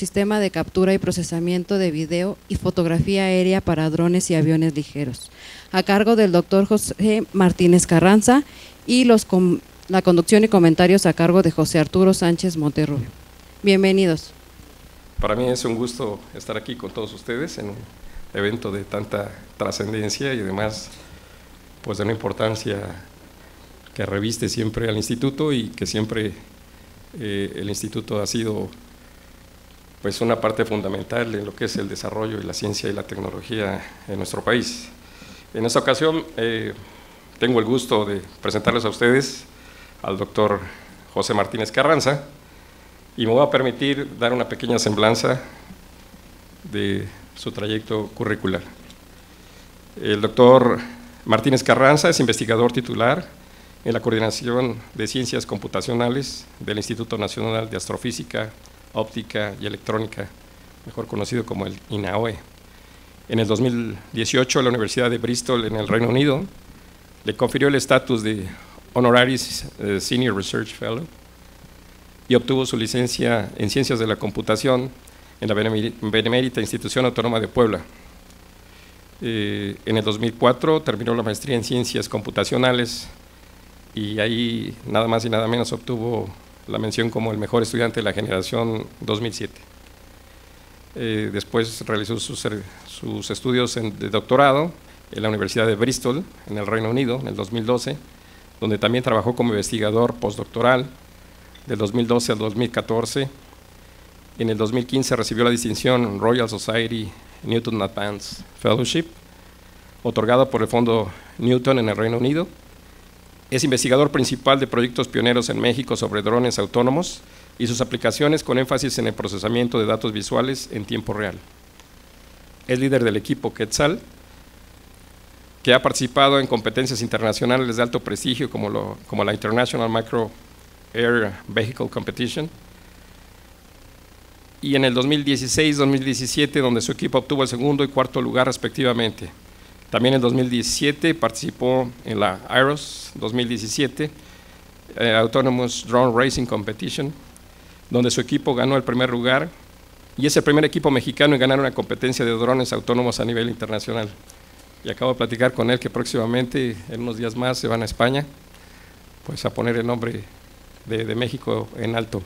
sistema de captura y procesamiento de video y fotografía aérea para drones y aviones ligeros, a cargo del doctor José Martínez Carranza y los la conducción y comentarios a cargo de José Arturo Sánchez Monterrubio. Bienvenidos. Para mí es un gusto estar aquí con todos ustedes en un evento de tanta trascendencia y además pues de una importancia que reviste siempre al instituto y que siempre eh, el instituto ha sido pues una parte fundamental en lo que es el desarrollo y la ciencia y la tecnología en nuestro país. En esta ocasión eh, tengo el gusto de presentarles a ustedes al doctor José Martínez Carranza y me voy a permitir dar una pequeña semblanza de su trayecto curricular. El doctor Martínez Carranza es investigador titular en la Coordinación de Ciencias Computacionales del Instituto Nacional de Astrofísica óptica y electrónica, mejor conocido como el INAOE. En el 2018, la Universidad de Bristol, en el Reino Unido, le confirió el estatus de Honoraris eh, Senior Research Fellow y obtuvo su licencia en Ciencias de la Computación en la Benemérita Institución Autónoma de Puebla. Eh, en el 2004 terminó la maestría en Ciencias Computacionales y ahí nada más y nada menos obtuvo la mención como el mejor estudiante de la generación 2007. Eh, después realizó sus, estudios de doctorado en la Universidad de Bristol, en el Reino Unido, en el 2012, donde también trabajó como investigador postdoctoral del 2012 al 2014. En el 2015 recibió la distinción Royal Society Newton Advanced Fellowship, otorgada por el Fondo Newton en el Reino Unido es investigador principal de proyectos pioneros en México sobre drones autónomos y sus aplicaciones con énfasis en el procesamiento de datos visuales en tiempo real. Es líder del equipo Quetzal, que ha participado en competencias internacionales de alto prestigio como, la International Micro Air Vehicle Competition, y en el 2016-2017, donde su equipo obtuvo el segundo y cuarto lugar respectivamente. También en 2017 participó en la IROS 2017, eh, Autonomous Drone Racing Competition, donde su equipo ganó el primer lugar y es el primer equipo mexicano en ganar una competencia de drones autónomos a nivel internacional. Y acabo de platicar con él que próximamente, en unos días más, se van a España, pues a poner el nombre de, de México en alto.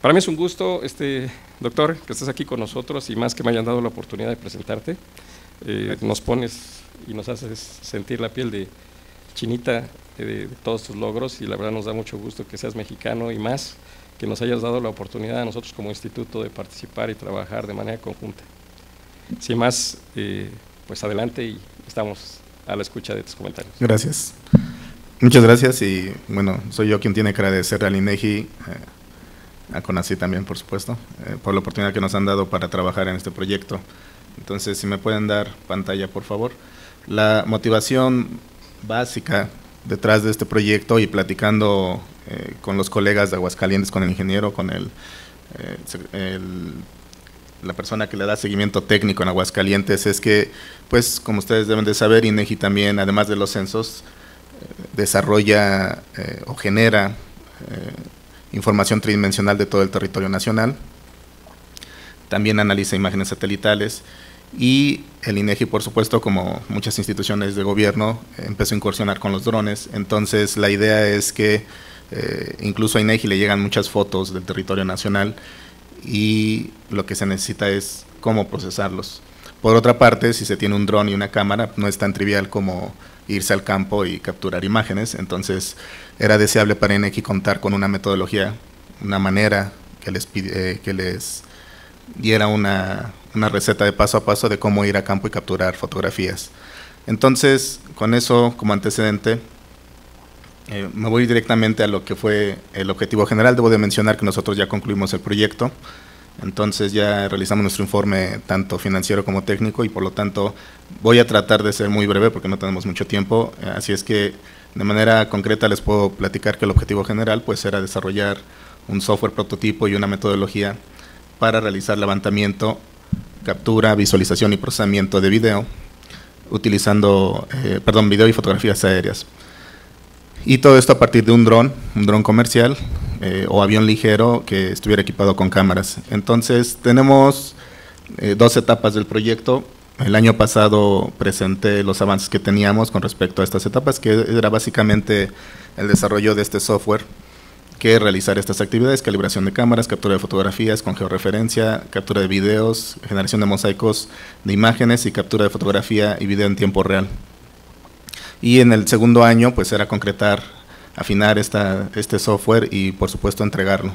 Para mí es un gusto, este, doctor, que estés aquí con nosotros y más que me hayan dado la oportunidad de presentarte. Eh, nos pones y nos haces sentir la piel de chinita de, todos tus logros y la verdad nos da mucho gusto que seas mexicano y más que nos hayas dado la oportunidad a nosotros como instituto de participar y trabajar de manera conjunta. Sin más, eh, pues adelante y estamos a la escucha de tus comentarios. Gracias. Muchas gracias y bueno, soy yo quien tiene que agradecer al INEGI, eh, a CONACI también por supuesto, por la oportunidad que nos han dado para trabajar en este proyecto. Entonces, si me pueden dar pantalla, por favor. La motivación básica detrás de este proyecto y platicando eh, con los colegas de Aguascalientes, con el ingeniero, con el, eh, la persona que le da seguimiento técnico en Aguascalientes, es que, pues, como ustedes deben de saber, INEGI también, además de los censos, eh, desarrolla o genera información tridimensional de todo el territorio nacional. También analiza imágenes satelitales y el INEGI, por supuesto, como muchas instituciones de gobierno, empezó a incursionar con los drones. Entonces, la idea es que eh, incluso a INEGI le llegan muchas fotos del territorio nacional y lo que se necesita es cómo procesarlos. Por otra parte, si se tiene un dron y una cámara, no es tan trivial como irse al campo y capturar imágenes. Entonces, era deseable para INEGI contar con una metodología, una manera que les, eh, que les diera una, una receta de paso a paso de cómo ir a campo y capturar fotografías. Entonces, con eso como antecedente, eh, me voy directamente a lo que fue el objetivo general. Debo de mencionar que nosotros ya concluimos el proyecto, entonces ya realizamos nuestro informe tanto financiero como técnico y por lo tanto voy a tratar de ser muy breve porque no tenemos mucho tiempo. Eh, así es que de manera concreta les puedo platicar que el objetivo general pues era desarrollar un software prototipo y una metodología para realizar levantamiento captura, visualización y procesamiento de video, utilizando, eh, perdón, video y fotografías aéreas. Y todo esto a partir de un dron, un dron comercial, eh, o avión ligero que estuviera equipado con cámaras. Entonces, tenemos eh, dos etapas del proyecto. El año pasado presenté los avances que teníamos con respecto a estas etapas, que era básicamente el desarrollo de este software que realizar estas actividades, calibración de cámaras, captura de fotografías con georreferencia, captura de videos, generación de mosaicos de imágenes y captura de fotografía y video en tiempo real. Y en el segundo año, pues era concretar, afinar esta, este software y por supuesto entregarlo.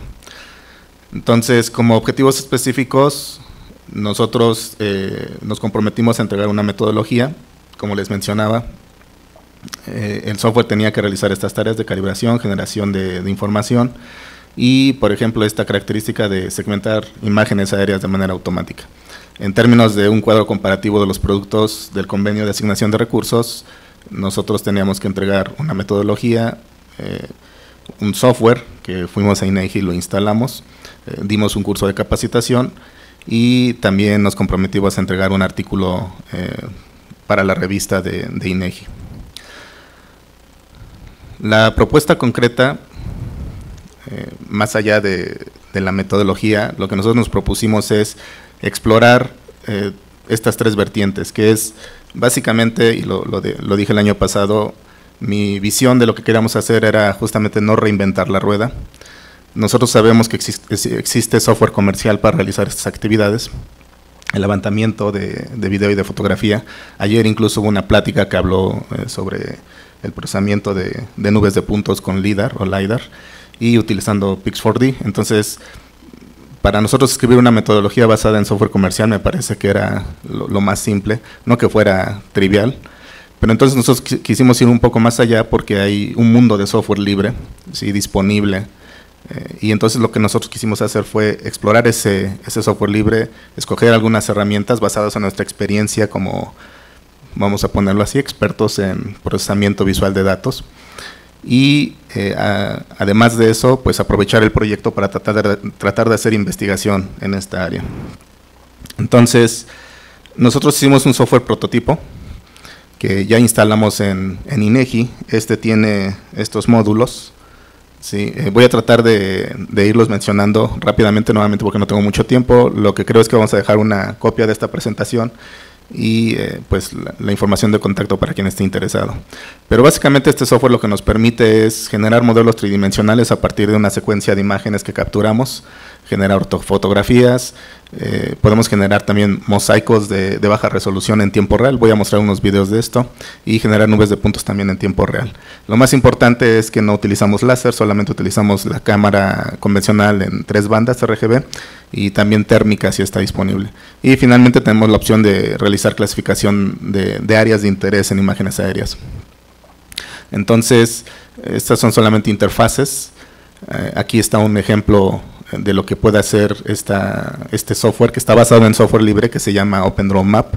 Entonces, como objetivos específicos, nosotros eh, nos comprometimos a entregar una metodología, como les mencionaba, eh, el software tenía que realizar estas tareas de calibración, generación de, información y, por ejemplo, esta característica de segmentar imágenes aéreas de manera automática. En términos de un cuadro comparativo de los productos del convenio de asignación de recursos, nosotros teníamos que entregar una metodología, eh, un software que fuimos a INEGI y lo instalamos, eh, dimos un curso de capacitación y también nos comprometimos a entregar un artículo para la revista de, de INEGI. La propuesta concreta, eh, más allá de, la metodología, lo que nosotros nos propusimos es explorar eh, estas tres vertientes, que es básicamente, y lo, dije el año pasado, mi visión de lo que queríamos hacer era justamente no reinventar la rueda. Nosotros sabemos que existe, software comercial para realizar estas actividades, el levantamiento de, video y de fotografía. Ayer incluso hubo una plática que habló eh, sobre el procesamiento de, nubes de puntos con LIDAR o LIDAR y utilizando Pix4D. Entonces, para nosotros escribir una metodología basada en software comercial me parece que era lo, más simple, no que fuera trivial. Pero entonces nosotros quisimos ir un poco más allá porque hay un mundo de software libre, ¿sí? disponible. Eh, y entonces lo que nosotros quisimos hacer fue explorar ese, ese software libre, escoger algunas herramientas basadas en nuestra experiencia como vamos a ponerlo así, expertos en procesamiento visual de datos. Y eh, además de eso, pues aprovechar el proyecto para tratar de, tratar de hacer investigación en esta área. Entonces, nosotros hicimos un software prototipo que ya instalamos en, en INEGI. Este tiene estos módulos. Sí, eh, voy a tratar de, de, irlos mencionando rápidamente, nuevamente porque no tengo mucho tiempo. Lo que creo es que vamos a dejar una copia de esta presentación y eh, pues la, información de contacto para quien esté interesado. Pero básicamente este software lo que nos permite es generar modelos tridimensionales a partir de una secuencia de imágenes que capturamos, generar ortofotografías, eh, podemos generar también mosaicos de, baja resolución en tiempo real, voy a mostrar unos videos de esto, y generar nubes de puntos también en tiempo real. Lo más importante es que no utilizamos láser, solamente utilizamos la cámara convencional en tres bandas RGB y también térmica si está disponible. Y finalmente tenemos la opción de realizar clasificación de, áreas de interés en imágenes aéreas. Entonces, estas son solamente interfaces. Eh, aquí está un ejemplo de lo que puede hacer esta, este software que está basado en software libre que se llama OpenDrawMap.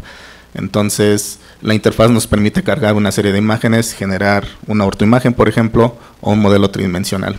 Entonces, la interfaz nos permite cargar una serie de imágenes, generar una ortoimagen, por ejemplo, o un modelo tridimensional.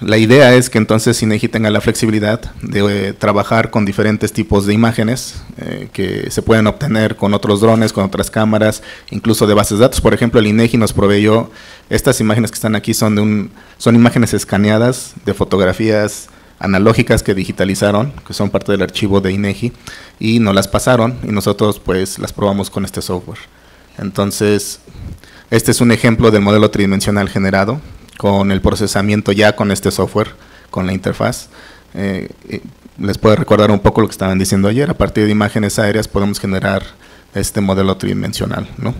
La idea es que entonces INEGI tenga la flexibilidad de eh, trabajar con diferentes tipos de imágenes eh, que se pueden obtener con otros drones, con otras cámaras, incluso de bases de datos. Por ejemplo, el INEGI nos proveyó estas imágenes que están aquí son de un son imágenes escaneadas de fotografías analógicas que digitalizaron, que son parte del archivo de INEGI y nos las pasaron y nosotros pues las probamos con este software. Entonces, este es un ejemplo del modelo tridimensional generado con el procesamiento ya con este software, con la interfaz. Eh, les puedo recordar un poco lo que estaban diciendo ayer, a partir de imágenes aéreas podemos generar este modelo tridimensional. ¿no?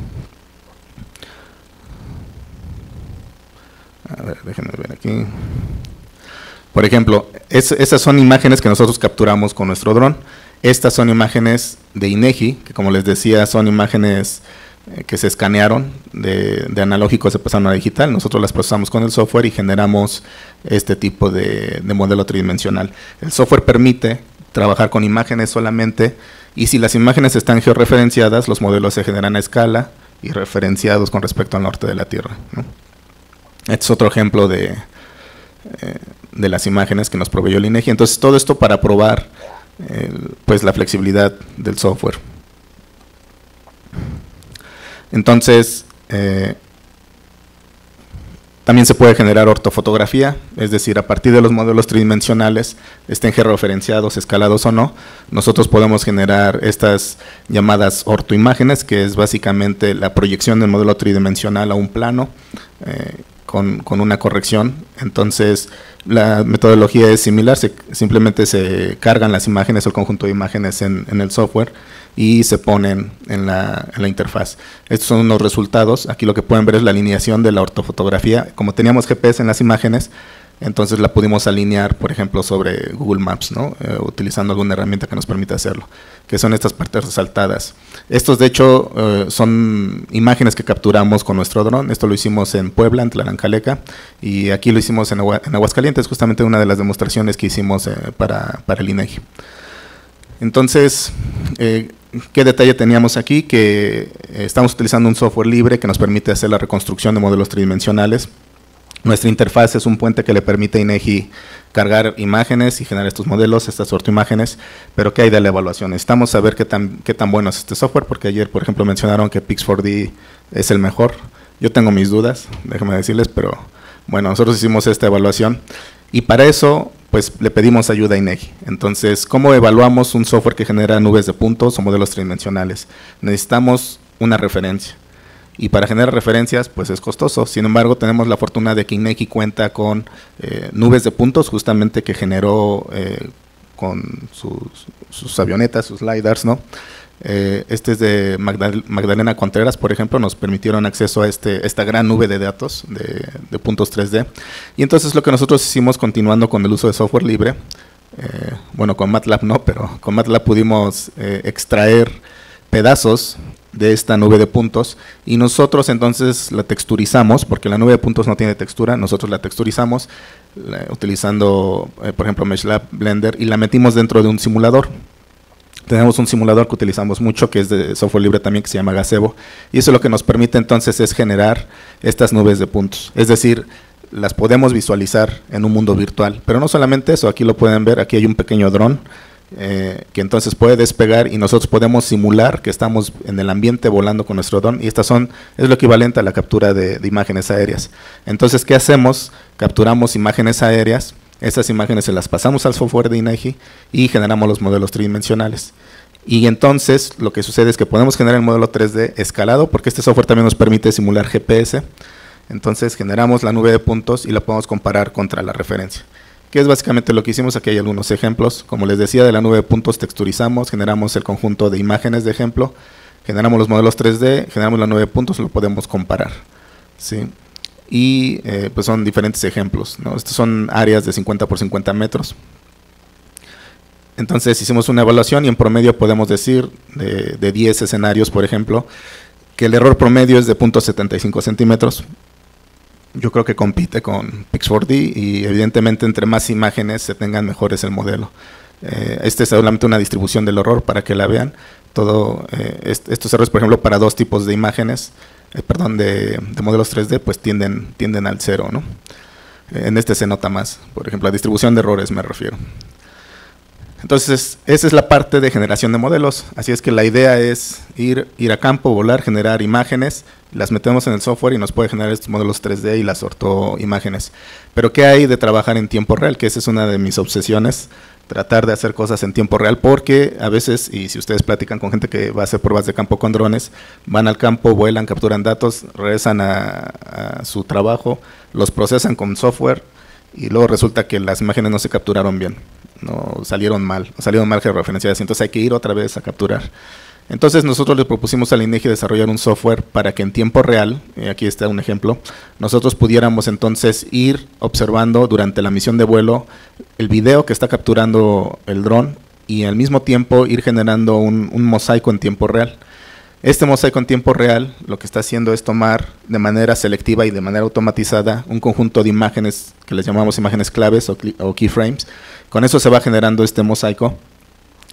A ver, déjenme ver aquí. Por ejemplo, esas son imágenes que nosotros capturamos con nuestro dron. Estas son imágenes de INEGI, que como les decía, son imágenes eh, que se escanearon de, analógico se pasaron a digital. Nosotros las procesamos con el software y generamos este tipo de, modelo tridimensional. El software permite trabajar con imágenes solamente y si las imágenes están georreferenciadas, los modelos se generan a escala y referenciados con respecto al norte de la Tierra. Este es otro ejemplo de, eh, de las imágenes que nos proveyó el INEGI. Entonces, todo esto para probar eh, pues la flexibilidad del software. Entonces, eh, También se puede generar ortofotografía, es decir, a partir de los modelos tridimensionales, estén georreferenciados, escalados o no, nosotros podemos generar estas llamadas ortoimágenes, que es básicamente la proyección del modelo tridimensional a un plano eh, con, una corrección. Entonces, la metodología es similar, simplemente se cargan las imágenes el conjunto de imágenes en el software y se ponen en la, en la, interfaz. Estos son unos resultados. Aquí lo que pueden ver es la alineación de la ortofotografía. Como teníamos GPS en las imágenes, entonces la pudimos alinear, por ejemplo, sobre Google Maps, ¿no? Eh, utilizando alguna herramienta que nos permita hacerlo, que son estas partes resaltadas. Estos, de hecho, eh, son imágenes que capturamos con nuestro dron. Esto lo hicimos en Puebla, en Tlancaleca, y aquí lo hicimos en, en Aguascalientes, justamente una de las demostraciones que hicimos eh, para, para el INEGI. Entonces, ¿qué detalle teníamos aquí? Que estamos utilizando un software libre que nos permite hacer la reconstrucción de modelos tridimensionales. Nuestra interfaz es un puente que le permite a INEGI cargar imágenes y generar estos modelos, estas imágenes, pero ¿qué hay de la evaluación? Necesitamos saber qué tan, qué tan bueno es este software, porque ayer, por ejemplo, mencionaron que Pix4D es el mejor. Yo tengo mis dudas, déjenme decirles, pero bueno, nosotros hicimos esta evaluación y para eso pues le pedimos ayuda a INEGI. Entonces, ¿cómo evaluamos un software que genera nubes de puntos o modelos tridimensionales? Necesitamos una referencia. Y para generar referencias, pues es costoso. Sin embargo, tenemos la fortuna de que INEGI cuenta con eh, nubes de puntos, justamente que generó eh, con sus, avionetas, sus LiDARs, ¿no? Eh, este es de Magdalena Contreras, por ejemplo, nos permitieron acceso a este, esta gran nube de datos de, puntos 3D. Y entonces lo que nosotros hicimos continuando con el uso de software libre, bueno, con MATLAB no, pero con MATLAB pudimos extraer pedazos de esta nube de puntos y nosotros entonces la texturizamos, porque la nube de puntos no tiene textura, nosotros la texturizamos utilizando, por ejemplo, MeshLab Blender y la metimos dentro de un simulador. Tenemos un simulador que utilizamos mucho, que es de software libre también, que se llama Gazebo, y eso lo que nos permite entonces es generar estas nubes de puntos. Es decir, las podemos visualizar en un mundo virtual. Pero no solamente eso, aquí lo pueden ver, aquí hay un pequeño dron eh, que entonces puede despegar y nosotros podemos simular que estamos en el ambiente volando con nuestro dron y estas son, es lo equivalente a la captura de, de imágenes aéreas. Entonces, ¿qué hacemos? Capturamos imágenes aéreas esas imágenes se las pasamos al software de INEGI y generamos los modelos tridimensionales. Y entonces lo que sucede es que podemos generar el modelo 3D escalado, porque este software también nos permite simular GPS. Entonces generamos la nube de puntos y la podemos comparar contra la referencia. Que es básicamente lo que hicimos, aquí hay algunos ejemplos. Como les decía, de la nube de puntos texturizamos, generamos el conjunto de imágenes de ejemplo, generamos los modelos 3D, generamos la nube de puntos lo podemos comparar. ¿sí? y eh, pues son diferentes ejemplos. ¿no? Estos son áreas de 50 por 50 metros. Entonces hicimos una evaluación y en promedio podemos decir de, de 10 escenarios, por ejemplo, que el error promedio es de 0.75 centímetros. Yo creo que compite con Pix4D y evidentemente entre más imágenes se tengan mejores el modelo. Eh, este es solamente una distribución del error para que la vean. Todo eh, estos errores, por ejemplo, para dos tipos de imágenes, eh, perdón, de, modelos 3D, pues tienden, tienden al cero, ¿no? En este se nota más, por ejemplo, la distribución de errores me refiero. Entonces, esa es la parte de generación de modelos. Así es que la idea es ir, ir a campo, volar, generar imágenes, las metemos en el software y nos puede generar estos modelos 3D y las imágenes. Pero ¿qué hay de trabajar en tiempo real? Que esa es una de mis obsesiones tratar de hacer cosas en tiempo real, porque a veces, y si ustedes platican con gente que va a hacer pruebas de campo con drones, van al campo, vuelan, capturan datos, regresan a, su trabajo, los procesan con software y luego resulta que las imágenes no se capturaron bien, no salieron mal, salieron mal georreferenciadas, entonces hay que ir otra vez a capturar. Entonces nosotros le propusimos al INEGI desarrollar un software para que en tiempo real, y aquí está un ejemplo, nosotros pudiéramos entonces ir observando durante la misión de vuelo el video que está capturando el dron y al mismo tiempo ir generando un, mosaico en tiempo real. Este mosaico en tiempo real lo que está haciendo es tomar de manera selectiva y de manera automatizada un conjunto de imágenes que les llamamos imágenes claves o keyframes. Con eso se va generando este mosaico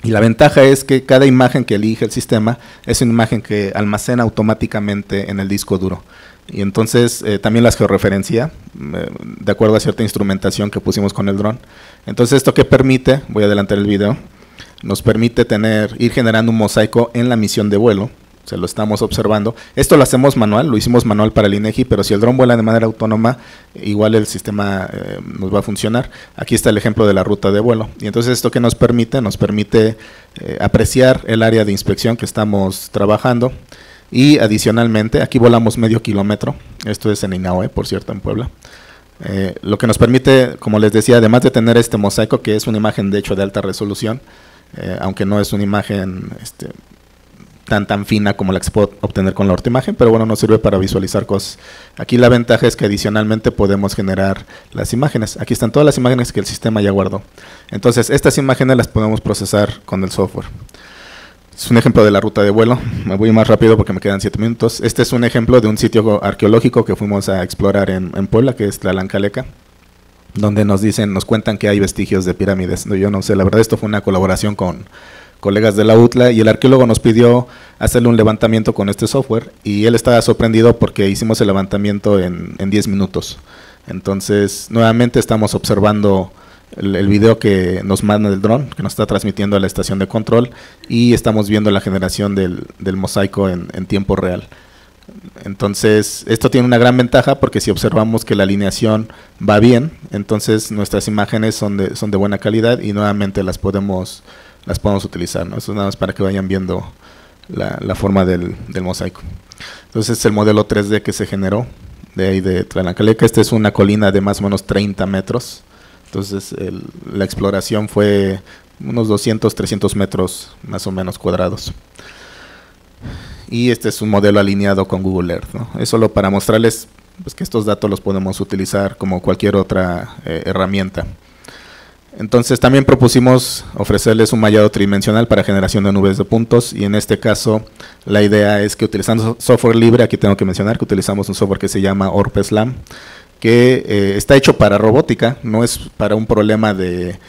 y la ventaja es que cada imagen que elige el sistema es una imagen que almacena automáticamente en el disco duro. Y entonces eh, también las georreferencia, eh, de acuerdo a cierta instrumentación que pusimos con el dron. Entonces esto que permite, voy a adelantar el video, nos permite tener, ir generando un mosaico en la misión de vuelo. Se lo estamos observando. Esto lo hacemos manual, lo hicimos manual para el INEGI, pero si el dron vuela de manera autónoma, igual el sistema eh, nos va a funcionar. Aquí está el ejemplo de la ruta de vuelo. Y entonces esto que nos permite, nos permite eh, apreciar el área de inspección que estamos trabajando. Y adicionalmente, aquí volamos medio kilómetro, esto es en Inaue, por cierto, en Puebla. Eh, lo que nos permite, como les decía, además de tener este mosaico, que es una imagen de hecho de alta resolución, aunque no es una imagen este, tan tan fina como la que se puede obtener con la otra imagen, pero bueno, nos sirve para visualizar cosas. Aquí la ventaja es que adicionalmente podemos generar las imágenes. Aquí están todas las imágenes que el sistema ya guardó. Entonces, estas imágenes las podemos procesar con el software. Es un ejemplo de la ruta de vuelo. Me voy más rápido porque me quedan siete minutos. Este es un ejemplo de un sitio arqueológico que fuimos a explorar en, Puebla, que es Lancaleca donde nos dicen, nos cuentan que hay vestigios de pirámides. Yo no sé, la verdad esto fue una colaboración con colegas de la UTLA y el arqueólogo nos pidió hacerle un levantamiento con este software y él estaba sorprendido porque hicimos el levantamiento en, en 10 minutos. Entonces, nuevamente estamos observando el, video que nos manda el dron, que nos está transmitiendo a la estación de control, y estamos viendo la generación del, mosaico en, tiempo real. Entonces, esto tiene una gran ventaja porque si observamos que la alineación va bien, entonces nuestras imágenes son de, son de buena calidad y nuevamente las podemos, las podemos utilizar. ¿no? Eso nada más para que vayan viendo la, forma del, del, mosaico. Entonces, es el modelo 3D que se generó de ahí de Tlalacaleca. Esta es una colina de más o menos 30 metros. Entonces la exploración fue unos 200, 300 metros más o menos cuadrados. Y este es un modelo alineado con Google Earth. Es solo para mostrarles pues, que estos datos los podemos utilizar como cualquier otra eh, herramienta. Entonces también propusimos ofrecerles un mallado tridimensional para generación de nubes de puntos y en este caso la idea es que utilizando software libre, aquí tengo que mencionar que utilizamos un software que se llama OrpSlam, que eh, está hecho para robótica, no es para un problema de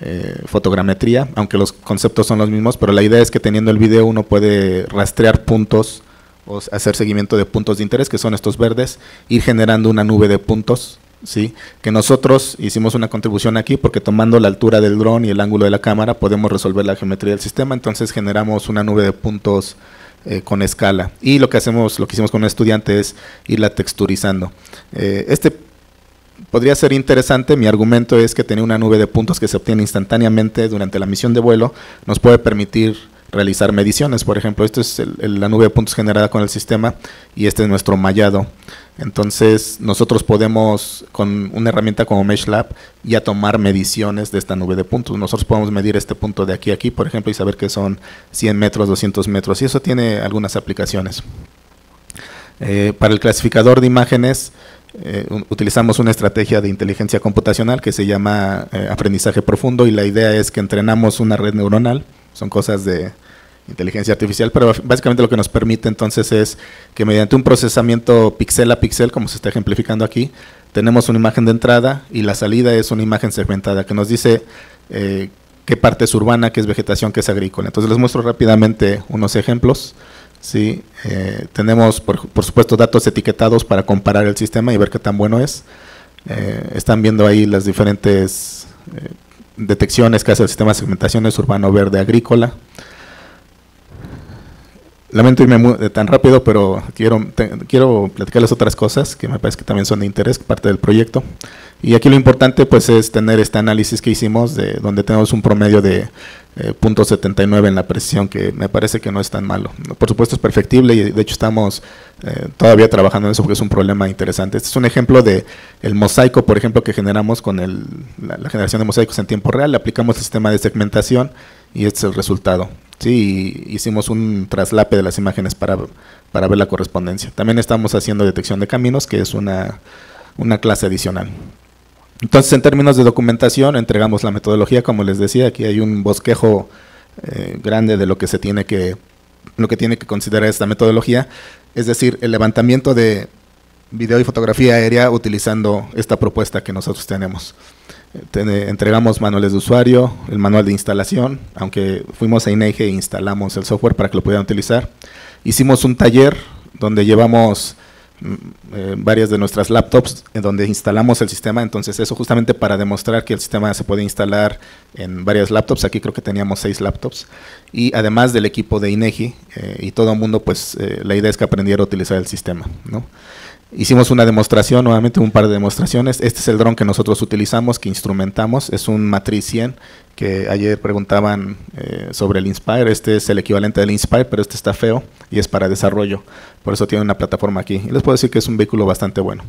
eh, fotogrametría, aunque los conceptos son los mismos, pero la idea es que teniendo el video uno puede rastrear puntos o hacer seguimiento de puntos de interés, que son estos verdes, ir generando una nube de puntos, ¿sí? que nosotros hicimos una contribución aquí porque tomando la altura del dron y el ángulo de la cámara podemos resolver la geometría del sistema, entonces generamos una nube de puntos eh, con escala. Y lo que hacemos, lo que hicimos con un estudiante es irla texturizando. Eh, este podría ser interesante, mi argumento es que tener una nube de puntos que se obtiene instantáneamente durante la misión de vuelo nos puede permitir realizar mediciones. Por ejemplo, esto es la nube de puntos generada con el sistema y este es nuestro mallado. Entonces, nosotros podemos, con una herramienta como MeshLab, ya tomar mediciones de esta nube de puntos. Nosotros podemos medir este punto de aquí a aquí, por ejemplo, y saber que son 100 metros, 200 metros, y eso tiene algunas aplicaciones. Eh, para el clasificador de imágenes, eh, utilizamos una estrategia de inteligencia computacional que se llama eh, aprendizaje profundo y la idea es que entrenamos una red neuronal, son cosas de inteligencia artificial, pero básicamente lo que nos permite entonces es que mediante un procesamiento pixel a pixel, como se está ejemplificando aquí, tenemos una imagen de entrada y la salida es una imagen segmentada que nos dice eh, qué parte es urbana, qué es vegetación, qué es agrícola. Entonces les muestro rápidamente unos ejemplos. Sí, eh, tenemos por, supuesto datos etiquetados para comparar el sistema y ver qué tan bueno es. Eh, están viendo ahí las diferentes detecciones que hace el sistema de segmentación, es urbano, verde, agrícola. Lamento irme tan rápido, pero quiero, quiero platicarles otras cosas que me parece que también son de interés, parte del proyecto. Y aquí lo importante pues es tener este análisis que hicimos, de donde tenemos un promedio de eh, .79 en la precisión, que me parece que no es tan malo. Por supuesto es perfectible y de hecho estamos eh, todavía trabajando en eso porque es un problema interesante. Este es un ejemplo de el mosaico, por ejemplo, que generamos con el, la, la generación de mosaicos en tiempo real. Le aplicamos el sistema de segmentación y este es el resultado. Sí, hicimos un traslape de las imágenes para, para ver la correspondencia. También estamos haciendo detección de caminos, que es una, clase adicional. Entonces, en términos de documentación, entregamos la metodología, como les decía, aquí hay un bosquejo eh, grande de lo que se tiene que, lo que tiene que considerar esta metodología, es decir, el levantamiento de video y fotografía aérea utilizando esta propuesta que nosotros tenemos entregamos manuales de usuario, el manual de instalación, aunque fuimos a INEGE e instalamos el software para que lo pudieran utilizar. Hicimos un taller donde llevamos eh, varias de nuestras laptops en donde instalamos el sistema. Entonces eso justamente para demostrar que el sistema se puede instalar en varias laptops. Aquí creo que teníamos seis laptops. Y además del equipo de INEGI eh, y todo el mundo, pues la idea es que aprendiera a utilizar el sistema. ¿no? Hicimos una demostración, nuevamente un par de demostraciones. Este es el dron que nosotros utilizamos, que instrumentamos. Es un Matriz 100 que ayer preguntaban eh, sobre el Inspire. Este es el equivalente del Inspire, pero este está feo y es para desarrollo. Por eso tiene una plataforma aquí. Y les puedo decir que es un vehículo bastante bueno.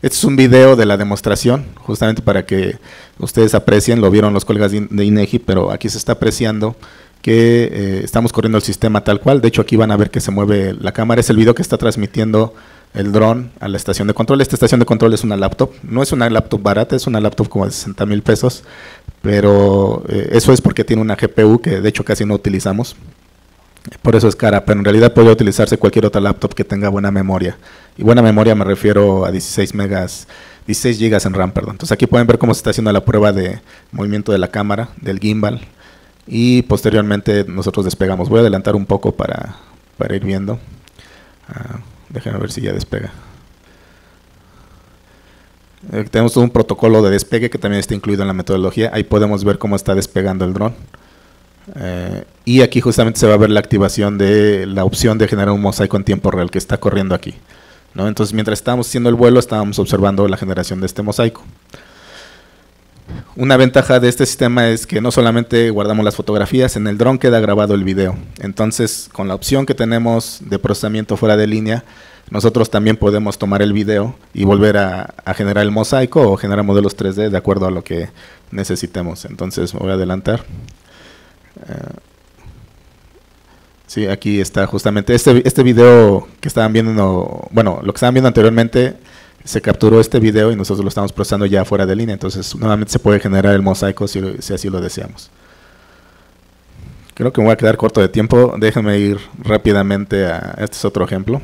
Este es un video de la demostración, justamente para que ustedes aprecien. Lo vieron los colegas de INEGI, pero aquí se está apreciando que eh, estamos corriendo el sistema tal cual. De hecho, aquí van a ver que se mueve la cámara. Es el video que está transmitiendo el dron a la estación de control. Esta estación de control es una laptop, no es una laptop barata, es una laptop como de 60 mil pesos, pero eh, eso es porque tiene una GPU que de hecho casi no utilizamos. Por eso es cara, pero en realidad podría utilizarse cualquier otra laptop que tenga buena memoria. Y buena memoria me refiero a 16 megas, 16 gigas en RAM, perdón. Entonces aquí pueden ver cómo se está haciendo la prueba de movimiento de la cámara, del gimbal. Y posteriormente nosotros despegamos. Voy a adelantar un poco para, para ir viendo. Ah, Déjenme ver si ya despega. Eh, tenemos un protocolo de despegue que también está incluido en la metodología. Ahí podemos ver cómo está despegando el dron. Eh, y aquí justamente se va a ver la activación de la opción de generar un mosaico en tiempo real que está corriendo aquí. ¿no? Entonces mientras estábamos haciendo el vuelo estábamos observando la generación de este mosaico. Una ventaja de este sistema es que no solamente guardamos las fotografías, en el dron queda grabado el video. Entonces, con la opción que tenemos de procesamiento fuera de línea, nosotros también podemos tomar el video y volver a, generar el mosaico o generar modelos 3D de acuerdo a lo que necesitemos. Entonces, voy a adelantar. Eh, sí, aquí está justamente este, este video que estaban viendo, bueno, lo que estaban viendo anteriormente se capturó este video y nosotros lo estamos procesando ya fuera de línea, entonces nuevamente se puede generar el mosaico si, así lo deseamos. Creo que me voy a quedar corto de tiempo, déjenme ir rápidamente a, este es otro ejemplo,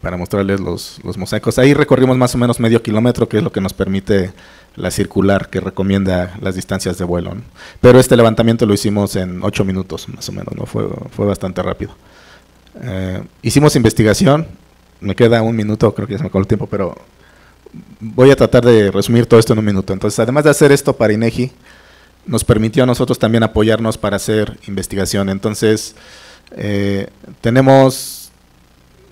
para mostrarles los, los mosaicos. Ahí recorrimos más o menos medio kilómetro, que es lo que nos permite la circular que recomienda las distancias de vuelo. Pero este levantamiento lo hicimos en 8 minutos, más o menos, ¿no? fue, fue bastante rápido. Eh, hicimos investigación, me queda un minuto, creo que ya se me acabó el tiempo, pero voy a tratar de resumir todo esto en un minuto. Entonces, además de hacer esto para INEGI, nos permitió a nosotros también apoyarnos para hacer investigación. Entonces, eh, tenemos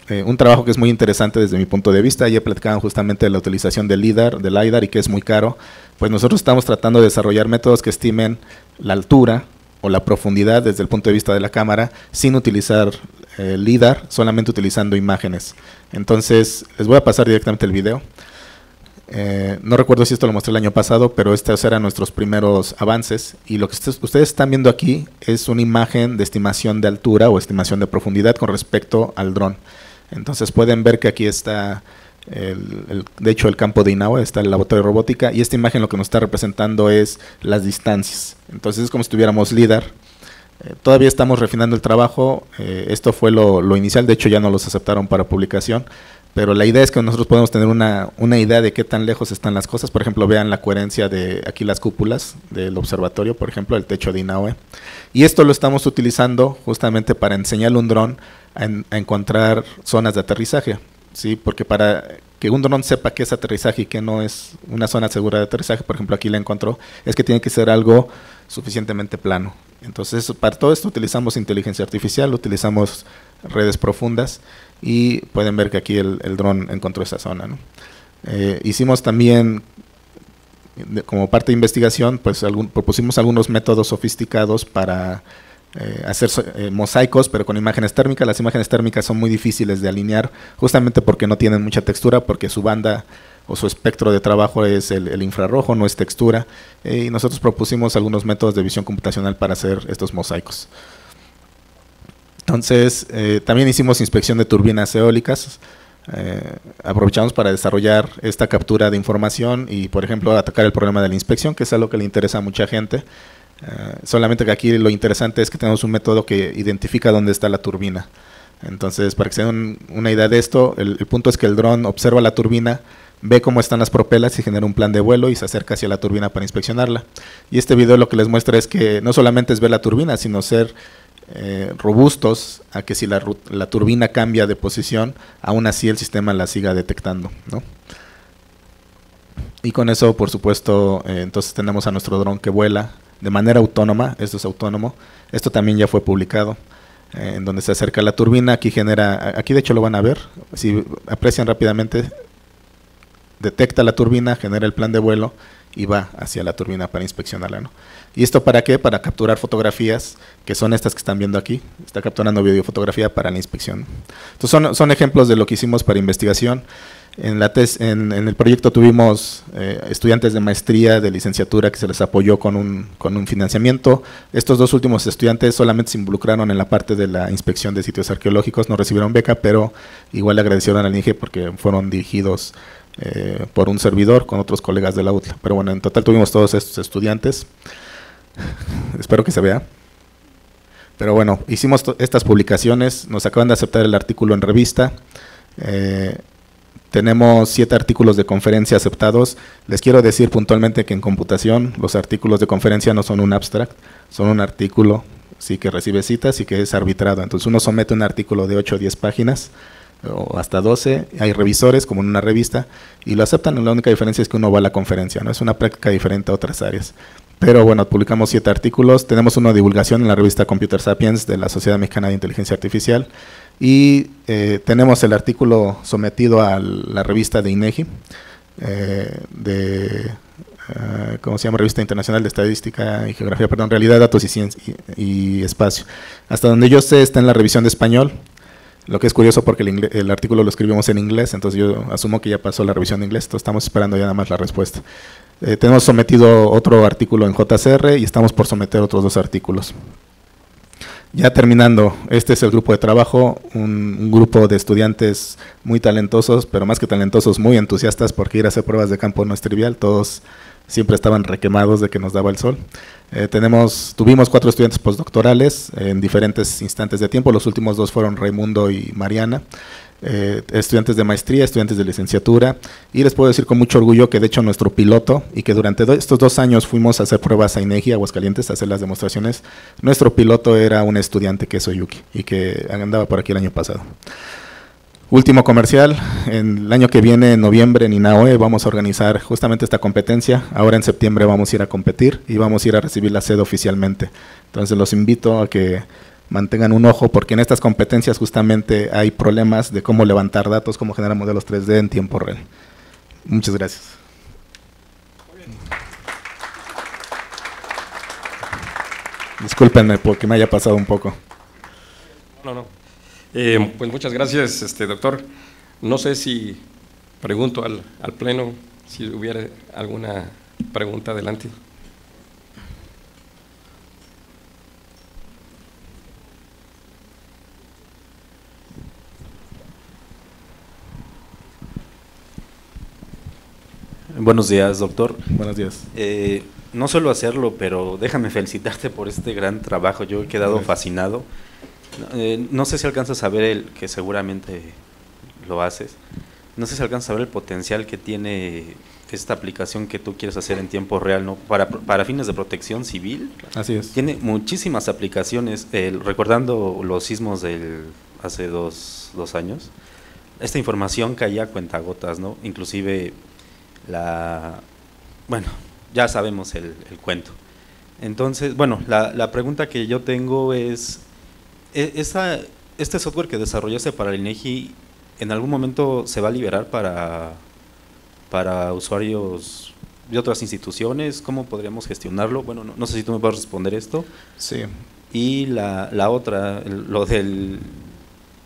eh, un trabajo que es muy interesante desde mi punto de vista. Ya platicaban justamente de la utilización del LIDAR, del LIDAR y que es muy caro. Pues nosotros estamos tratando de desarrollar métodos que estimen la altura o la profundidad desde el punto de vista de la cámara sin utilizar eh, LIDAR, solamente utilizando imágenes. Entonces, les voy a pasar directamente el video. Eh, no recuerdo si esto lo mostré el año pasado, pero estos eran nuestros primeros avances. Y lo que ustedes están viendo aquí es una imagen de estimación de altura o estimación de profundidad con respecto al dron. Entonces pueden ver que aquí está, de hecho, el campo de Inawa, está el laboratorio de robótica. Y esta imagen lo que nos está representando es las distancias. Entonces es como si tuviéramos LIDAR eh, todavía estamos refinando el trabajo, eh, esto fue lo, inicial, de hecho ya no los aceptaron para publicación, pero la idea es que nosotros podemos tener una, idea de qué tan lejos están las cosas, por ejemplo vean la coherencia de aquí las cúpulas del observatorio, por ejemplo el techo de INAOE, y esto lo estamos utilizando justamente para enseñarle un dron a, a encontrar zonas de aterrizaje, ¿sí? porque para que un dron sepa qué es aterrizaje y qué no es una zona segura de aterrizaje, por ejemplo aquí la encontró, es que tiene que ser algo suficientemente plano. Entonces, para todo esto utilizamos inteligencia artificial, utilizamos redes profundas y pueden ver que aquí el, dron encontró esa zona. Eh, hicimos también, como parte de investigación, pues propusimos algunos métodos sofisticados para eh, hacer eh, mosaicos, pero con imágenes térmicas. Las imágenes térmicas son muy difíciles de alinear, justamente porque no tienen mucha textura, porque su banda o su espectro de trabajo es el, infrarrojo, no es textura. Eh, y nosotros propusimos algunos métodos de visión computacional para hacer estos mosaicos. Entonces, eh, también hicimos inspección de turbinas eólicas. Eh, aprovechamos para desarrollar esta captura de información y, por ejemplo, atacar el problema de la inspección, que es algo que le interesa a mucha gente. solamente que aquí lo interesante es que tenemos un método que identifica dónde está la turbina. Entonces, para que se den una idea de esto, el, el punto es que el dron observa la turbina, ve cómo están las propelas y genera un plan de vuelo y se acerca hacia la turbina para inspeccionarla. Y este video lo que les muestra es que no solamente es ver la turbina, sino ser eh, robustos a que si la, la, turbina cambia de posición, aún así el sistema la siga detectando. ¿no? Y con eso, por supuesto, eh, entonces tenemos a nuestro dron que vuela de manera autónoma, esto es autónomo, esto también ya fue publicado, eh, en donde se acerca la turbina, aquí genera, aquí de hecho lo van a ver, si aprecian rápidamente, detecta la turbina, genera el plan de vuelo y va hacia la turbina para inspeccionarla. ¿no? ¿Y esto para qué? Para capturar fotografías, que son estas que están viendo aquí. Está capturando videofotografía para la inspección. Entonces son, son ejemplos de lo que hicimos para investigación. En, la tes, en, el proyecto tuvimos eh, estudiantes de maestría, de licenciatura, que se les apoyó con un, con un financiamiento. Estos dos últimos estudiantes solamente se involucraron en la parte de la inspección de sitios arqueológicos, no recibieron beca, pero igual le agradecieron al INGE porque fueron dirigidos eh, por un servidor con otros colegas de la UTLA. Pero bueno, en total tuvimos todos estos estudiantes. Espero que se vea. Pero bueno, hicimos estas publicaciones, nos acaban de aceptar el artículo en revista. Eh, tenemos siete artículos de conferencia aceptados. Les quiero decir puntualmente que en computación los artículos de conferencia no son un abstract, son un artículo sí que recibe citas y que es arbitrado. Entonces uno somete un artículo de 8 o 10 páginas o hasta 12, hay revisores como en una revista y lo aceptan, la única diferencia es que uno va a la conferencia, no es una práctica diferente a otras áreas. Pero bueno, publicamos siete artículos, tenemos una divulgación en la revista Computer Sapiens de la Sociedad Mexicana de Inteligencia Artificial y eh, tenemos el artículo sometido a la revista de INEGI, eh, de, eh, ¿cómo se llama? Revista Internacional de Estadística y Geografía, perdón, Realidad, Datos y, Ciencia, y, Espacio. Hasta donde yo sé está en la revisión de español, lo que es curioso porque el, artículo lo escribimos en inglés, entonces yo asumo que ya pasó la revisión de inglés, entonces estamos esperando ya nada más la respuesta. Eh, tenemos sometido otro artículo en JCR y estamos por someter otros dos artículos. Ya terminando, este es el grupo de trabajo, un, grupo de estudiantes muy talentosos, pero más que talentosos, muy entusiastas porque ir a hacer pruebas de campo no es trivial, todos siempre estaban requemados de que nos daba el sol. Eh, tenemos, tuvimos cuatro estudiantes postdoctorales en diferentes instantes de tiempo, los últimos dos fueron Raimundo y Mariana. Eh, estudiantes de maestría, estudiantes de licenciatura, y les puedo decir con mucho orgullo que de hecho nuestro piloto, y que durante estos dos años fuimos a hacer pruebas a INEGI, Aguascalientes, a hacer las demostraciones, nuestro piloto era un estudiante que es Oyuki, y que andaba por aquí el año pasado. Último comercial, en el año que viene, en noviembre, en INAOE, vamos a organizar justamente esta competencia. Ahora en septiembre vamos a ir a competir y vamos a ir a recibir la sede oficialmente. Entonces los invito a que mantengan un ojo porque en estas competencias justamente hay problemas de cómo levantar datos, cómo generar modelos 3D en tiempo real. Muchas gracias. Discúlpenme porque me haya pasado un poco. No, no. Eh, pues muchas gracias, este doctor. No sé si pregunto al, al Pleno si hubiera alguna pregunta adelante. Buenos días, doctor. Buenos días. Eh, no suelo hacerlo, pero déjame felicitarte por este gran trabajo. Yo he quedado fascinado. Eh, no sé si alcanzas a ver el que seguramente lo haces. No sé si alcanzas a ver el potencial que tiene esta aplicación que tú quieres hacer en tiempo real, ¿no? Para, para fines de protección civil. Así es. Tiene muchísimas aplicaciones. recordando los sismos del hace dos, dos años, esta información caía a cuentagotas, ¿no? Inclusive la, bueno, ya sabemos el, cuento. Entonces, bueno, la, la, pregunta que yo tengo es, esa, ¿este software que desarrollaste para el INEGI en algún momento se va a liberar para, para usuarios de otras instituciones? ¿Cómo podríamos gestionarlo? Bueno, no, sé si tú me puedes responder esto. Sí. Y la, la otra, lo del...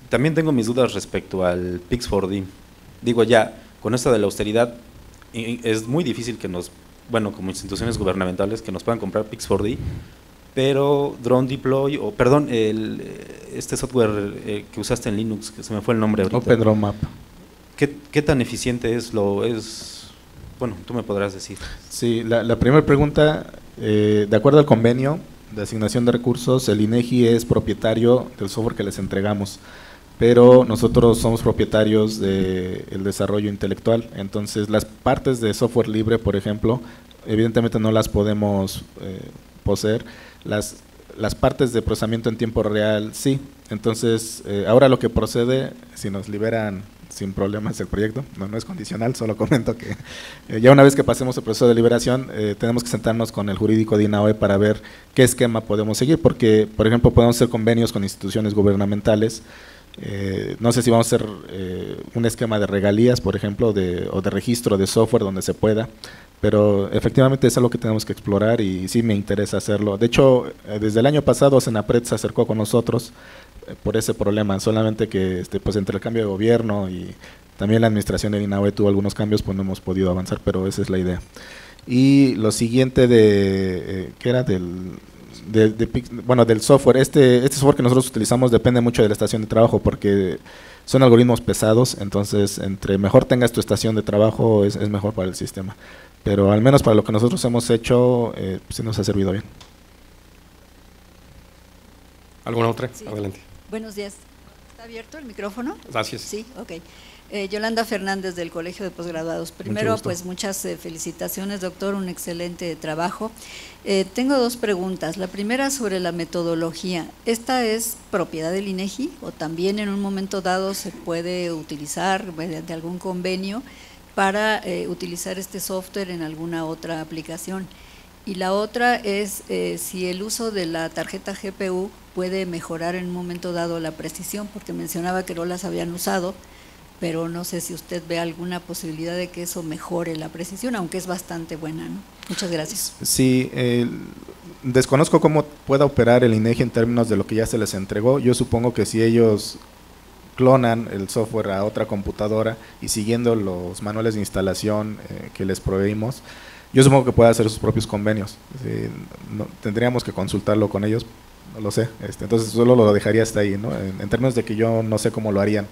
También tengo mis dudas respecto al Pix4D. Digo, ya, con esto de la austeridad, es muy difícil que nos, bueno, como instituciones gubernamentales, que nos puedan comprar Pix4D, pero Drone Deploy, o perdón, el, este software eh, que usaste en Linux, que se me fue el nombre ahorita. OpenDroneMap. ¿Qué, ¿Qué tan eficiente es? lo es Bueno, tú me podrás decir. Sí, la, la primera pregunta, eh, de acuerdo al convenio de asignación de recursos, el INEGI es propietario del software que les entregamos pero nosotros somos propietarios del desarrollo intelectual, entonces las partes de software libre, por ejemplo, evidentemente no las podemos eh, poseer, las las partes de procesamiento en tiempo real, sí. Entonces, eh, ahora lo que procede, si nos liberan sin problemas el proyecto, no, no es condicional, solo comento que eh, ya una vez que pasemos el proceso de liberación, eh, tenemos que sentarnos con el jurídico de INAOE para ver qué esquema podemos seguir, porque, por ejemplo, podemos hacer convenios con instituciones gubernamentales, no sé si vamos a hacer un esquema de regalías, por ejemplo, de, o de registro de software donde se pueda, pero efectivamente es algo que tenemos que explorar y sí me interesa hacerlo. De hecho, eh, desde el año pasado Senapred se acercó con nosotros eh, por ese problema, solamente que este, pues entre el cambio de gobierno y también la administración de INAUE tuvo algunos cambios, pues no hemos podido avanzar, pero esa es la idea. Y lo siguiente de, eh, ¿qué era? Del, bueno, del software. Este, este software que nosotros utilizamos depende mucho de la estación de trabajo porque son algoritmos pesados, entonces entre mejor tengas tu estación de trabajo es mejor para el sistema pero al menos para lo que nosotros hemos hecho, eh, sí nos ha servido bien. ¿Alguna otra? Adelante. Buenos días. ¿Está abierto el micrófono? Gracias. Sí, ok. Eh, Yolanda Fernández del Colegio de Posgraduados. Primero, pues muchas eh, felicitaciones, doctor, un excelente trabajo. Eh, tengo dos preguntas. La primera sobre la metodología. ¿Esta es propiedad del INEGI o también en un momento dado se puede utilizar mediante algún convenio? Para eh, utilizar este software en alguna otra aplicación. Y la otra es eh, si el uso de la tarjeta GPU puede mejorar en un momento dado la precisión, porque mencionaba que no las habían usado, pero no sé si usted ve alguna posibilidad de que eso mejore la precisión, aunque es bastante buena. ¿no? Muchas gracias. Sí, desconozco cómo pueda operar el INEGI en términos de lo que ya se les entregó. Yo supongo que si ellos clonan el software a otra computadora y siguiendo los manuales de instalación eh, que les proveímos, yo supongo que puede hacer sus propios convenios. tendríamos que consultarlo con ellos, no lo sé. Este, entonces solo lo dejaría hasta ahí, ¿no? en, términos de que yo no sé cómo lo harían.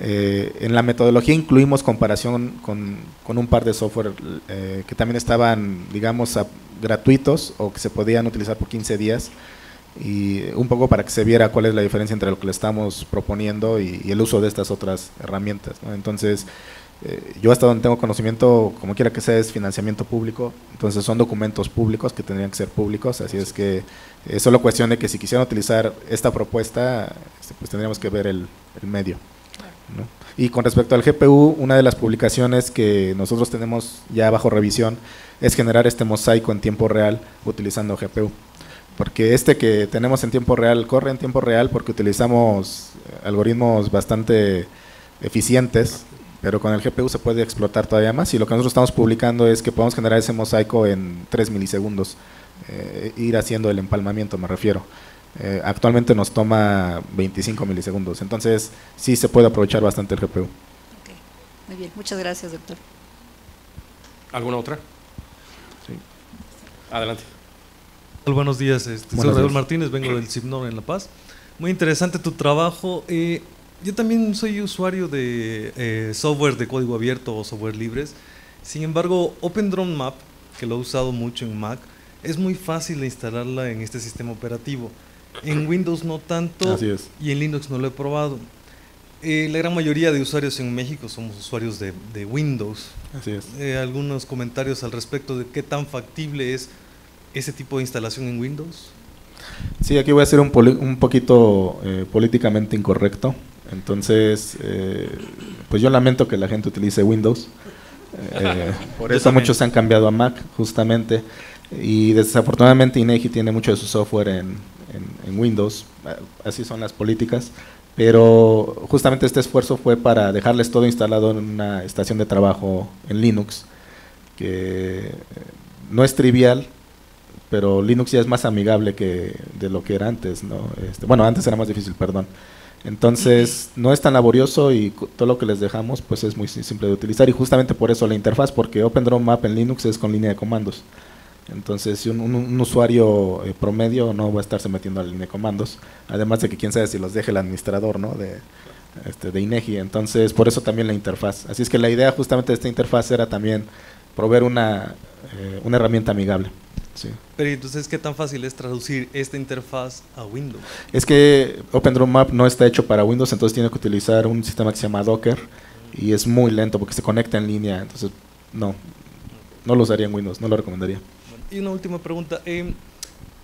Eh, en la metodología incluimos comparación con, con un par de software eh, que también estaban, digamos, gratuitos o que se podían utilizar por 15 días y un poco para que se viera cuál es la diferencia entre lo que le estamos proponiendo y, el uso de estas otras herramientas. Entonces, eh, yo hasta donde tengo conocimiento, como quiera que sea, es financiamiento público, entonces son documentos públicos que tendrían que ser públicos, así es que es solo cuestión de que si quisieran utilizar esta propuesta, este, pues tendríamos que ver el, medio. Y con respecto al GPU, una de las publicaciones que nosotros tenemos ya bajo revisión es generar este mosaico en tiempo real utilizando GPU porque este que tenemos en tiempo real corre en tiempo real porque utilizamos eh, algoritmos bastante eficientes, pero con el GPU se puede explotar todavía más y lo que nosotros estamos publicando es que podemos generar ese mosaico en 3 milisegundos, eh, ir haciendo el empalmamiento me refiero. Eh, actualmente nos toma 25 milisegundos, entonces sí se puede aprovechar bastante el GPU. Muy bien, muchas gracias doctor. ¿Alguna otra? Sí. Adelante. Buenos días, este, soy Raúl Martínez, vengo del CIPNOR en La Paz. Muy interesante tu trabajo. Eh, yo también soy usuario de eh, software de código abierto o software libres. Sin embargo, OpenDroneMap, que lo he usado mucho en Mac, es muy fácil de instalarla en este sistema operativo. En Windows no tanto y en Linux no lo he probado. Eh, la gran mayoría de usuarios en México somos usuarios de, de Windows. Así es. algunos comentarios al respecto de qué tan factible es ese tipo de instalación en Windows? Sí, aquí voy a ser un, un poquito eh, políticamente incorrecto. Entonces, eh, pues yo lamento que la gente utilice Windows. Eh, por eso muchos se han cambiado a Mac, justamente. Y desafortunadamente INEGI tiene mucho de su software en, en, Windows. Así son las políticas. Pero justamente este esfuerzo fue para dejarles todo instalado en una estación de trabajo en Linux, que no es trivial, pero Linux ya es más amigable que de lo que era antes, ¿no? Este, bueno, antes era más difícil, perdón. Entonces, no es tan laborioso y todo lo que les dejamos pues es muy simple de utilizar y justamente por eso la interfaz, porque OpenDROMAP en Linux es con línea de comandos. Entonces, si un, usuario eh, promedio no va a estarse metiendo a la línea de comandos, además de que quién sabe si los deje el administrador, ¿no? De, este, de INEGI. Entonces, por eso también la interfaz. Así es que la idea justamente de esta interfaz era también proveer una, eh, una herramienta amigable. Pero entonces, ¿qué tan fácil es traducir esta interfaz a Windows? Es que OpenDROMAP no está hecho para Windows, entonces tiene que utilizar un sistema que se llama Docker y es muy lento porque se conecta en línea, entonces no, no lo usaría en Windows, no lo recomendaría. y una última pregunta. Eh,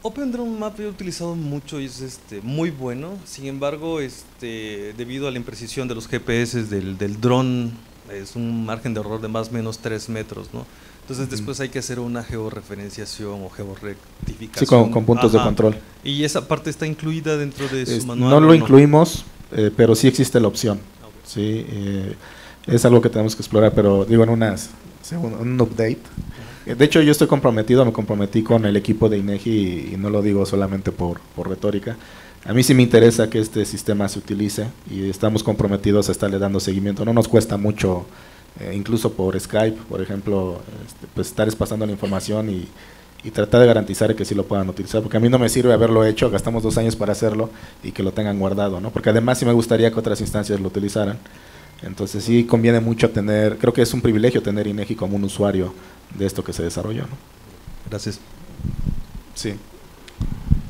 OpenDroneMap he utilizado mucho y es este, muy bueno, sin embargo, este, debido a la imprecisión de los GPS del, del dron, es un margen de error de más o menos 3 metros, ¿no? Entonces después hay que hacer una georreferenciación o georrectificación. Sí, con, puntos de control. ¿Y esa parte está incluida dentro de su manual? No lo incluimos, eh, pero sí existe la opción. Sí, eh, es algo que tenemos que explorar, pero digo en unas, un update de hecho, yo estoy comprometido, me comprometí con el equipo de INEGI y, no lo digo solamente por, retórica. A mí sí me interesa que este sistema se utilice y estamos comprometidos a estarle dando seguimiento. No nos cuesta mucho, eh, incluso por Skype, por ejemplo, este, pues estar pasando la información y, y tratar de garantizar que sí lo puedan utilizar, porque a mí no me sirve haberlo hecho, gastamos dos años para hacerlo y que lo tengan guardado, ¿no? Porque además sí me gustaría que otras instancias lo utilizaran. Entonces sí conviene mucho tener, creo que es un privilegio tener INEGI como un usuario de esto que se desarrolló. ¿no? Gracias. Sí.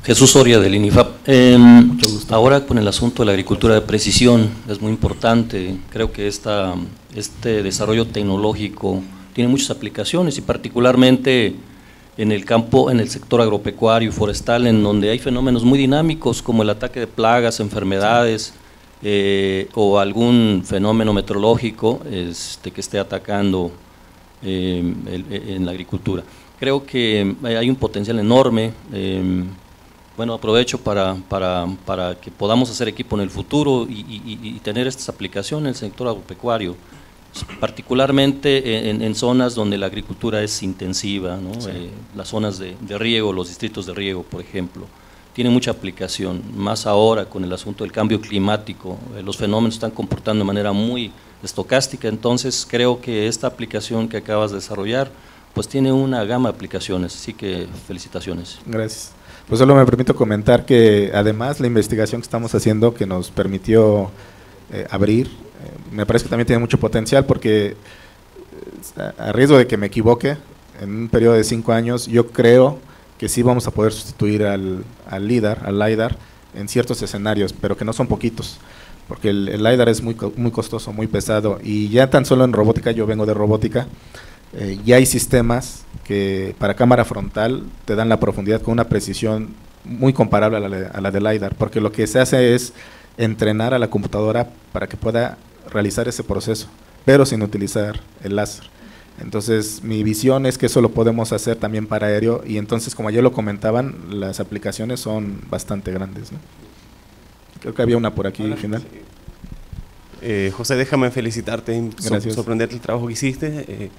Jesús Soria del INIFAP. Em, ahora con el asunto de la agricultura de precisión es muy importante. Creo que esta, este desarrollo tecnológico tiene muchas aplicaciones y particularmente en el campo, en el sector agropecuario y forestal, en donde hay fenómenos muy dinámicos como el ataque de plagas, enfermedades eh, o algún fenómeno meteorológico este, que esté atacando eh, en la agricultura. Creo que hay un potencial enorme. Eh, bueno, aprovecho para, para, para, que podamos hacer equipo en el futuro y, tener estas aplicaciones en el sector agropecuario, particularmente en, zonas donde la agricultura es intensiva, ¿no? Eh, las zonas de, de, riego, los distritos de riego, por ejemplo, tiene mucha aplicación, más ahora con el asunto del cambio climático, los fenómenos están comportando de manera muy estocástica, entonces creo que esta aplicación que acabas de desarrollar pues tiene una gama de aplicaciones, así que felicitaciones. Gracias. Pues solo me permito comentar que además la investigación que estamos haciendo que nos permitió eh, abrir, eh, me parece que también tiene mucho potencial porque eh, a riesgo de que me equivoque, en un periodo de cinco años yo creo que sí vamos a poder sustituir al, al LIDAR, al LIDAR, en ciertos escenarios, pero que no son poquitos porque el, LiDAR es muy, muy costoso, muy pesado, y ya tan solo en robótica, yo vengo de robótica, eh, ya hay sistemas que para cámara frontal te dan la profundidad con una precisión muy comparable a la, a la de LiDAR, porque lo que se hace es entrenar a la computadora para que pueda realizar ese proceso, pero sin utilizar el láser. Entonces, mi visión es que eso lo podemos hacer también para aéreo y entonces, como ya lo comentaban, las aplicaciones son bastante grandes. ¿no? Creo que había una por aquí al final. Eh, José, déjame felicitarte, sorprenderte el trabajo que hiciste. Eh,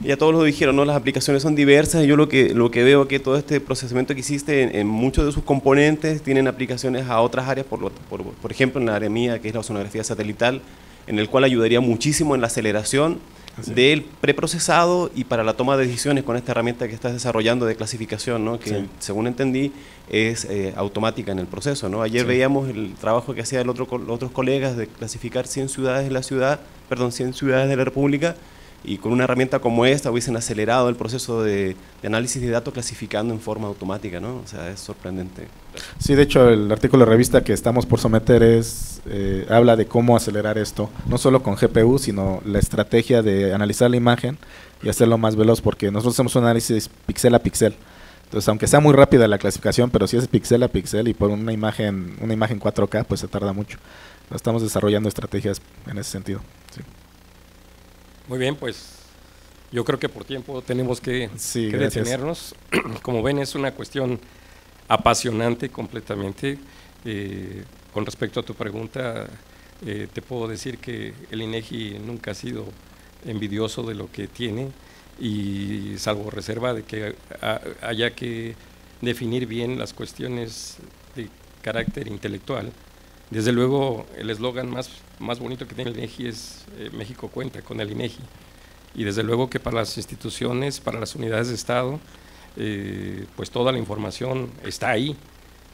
ya todos lo dijeron, ¿no? las aplicaciones son diversas. Yo lo que, lo que veo es que todo este procesamiento que hiciste en, muchos de sus componentes tienen aplicaciones a otras áreas, por, por, por ejemplo en la área mía, que es la sonografía satelital, en el cual ayudaría muchísimo en la aceleración del preprocesado y para la toma de decisiones con esta herramienta que estás desarrollando de clasificación, ¿no? que según entendí es eh, automática en el proceso. ¿no? Ayer veíamos el trabajo que hacían otro, otros colegas de clasificar 100 ciudades de la ciudad, perdón, 100 ciudades de la República y con una herramienta como esta hubiesen acelerado el proceso de, análisis de datos clasificando en forma automática, ¿no? O sea, es sorprendente. Sí, de hecho, el artículo de revista que estamos por someter es eh, habla de cómo acelerar esto, no solo con GPU, sino la estrategia de analizar la imagen y hacerlo más veloz, porque nosotros hacemos un análisis pixel a pixel. Entonces, aunque sea muy rápida la clasificación, pero si es pixel a pixel y por una imagen, una imagen 4K, pues se tarda mucho. Estamos desarrollando estrategias en ese sentido. Muy bien, pues yo creo que por tiempo tenemos que, detenernos. Como ven, es una cuestión apasionante completamente. Eh, con respecto a tu pregunta, eh, te puedo decir que el INEGI nunca ha sido envidioso de lo que tiene y salvo reserva de que haya que definir bien las cuestiones de carácter intelectual. Desde luego, el eslogan más más bonito que tiene el INEGI es eh, México cuenta con el INEGI. Y desde luego que para las instituciones, para las unidades de Estado, eh, pues toda la información está ahí.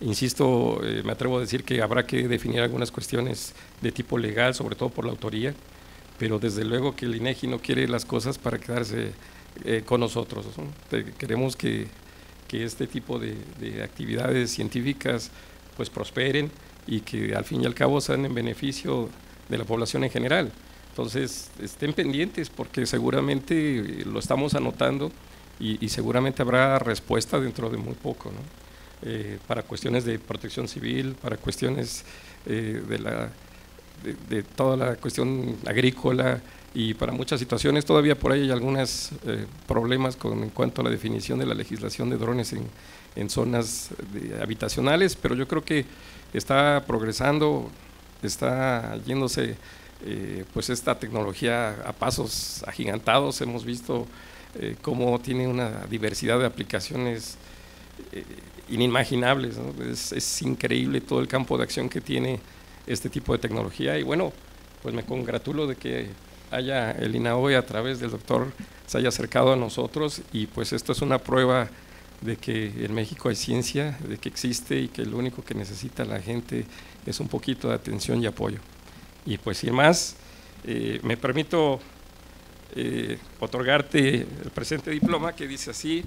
Insisto, eh, me atrevo a decir que habrá que definir algunas cuestiones de tipo legal, sobre todo por la autoría, pero desde luego que el INEGI no quiere las cosas para quedarse con nosotros. Queremos que, que, este tipo de, de actividades científicas pues prosperen y que al fin y al cabo sean en beneficio de la población en general. Entonces, estén pendientes porque seguramente lo estamos anotando y, seguramente habrá respuesta dentro de muy poco. eh, para cuestiones de protección civil, para cuestiones eh, de, la, de, toda la cuestión agrícola y para muchas situaciones. Todavía por ahí hay algunos eh, problemas con, en cuanto a la definición de la legislación de drones en, en zonas habitacionales, pero yo creo que está progresando, está yéndose pues esta tecnología a pasos agigantados. Hemos visto cómo tiene una diversidad de aplicaciones inimaginables. Es, increíble todo el campo de acción que tiene este tipo de tecnología y bueno, pues me congratulo de que haya el INAOE a través del doctor se haya acercado a nosotros y pues esto es una prueba de que en México hay ciencia, de que existe y que lo único que necesita la gente es un poquito de atención y apoyo. Y pues sin más, eh, me permito eh, otorgarte el presente diploma que dice así,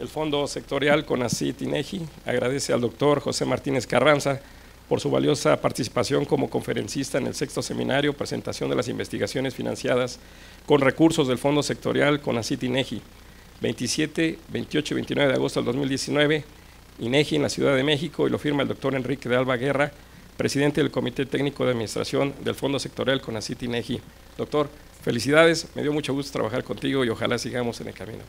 el Fondo Sectorial CONACYT INEGI agradece al doctor José Martínez Carranza por su valiosa participación como conferencista en el sexto seminario Presentación de las investigaciones financiadas con recursos del Fondo Sectorial CONACYT INEGI, 27, 28 y 29 de agosto del 2019, INEGI en la Ciudad de México y lo firma el doctor Enrique de Alba Guerra, presidente del Comité Técnico de Administración del Fondo Sectorial CONACYT INEGI. Doctor, felicidades, me dio mucho gusto trabajar contigo y ojalá sigamos en el camino.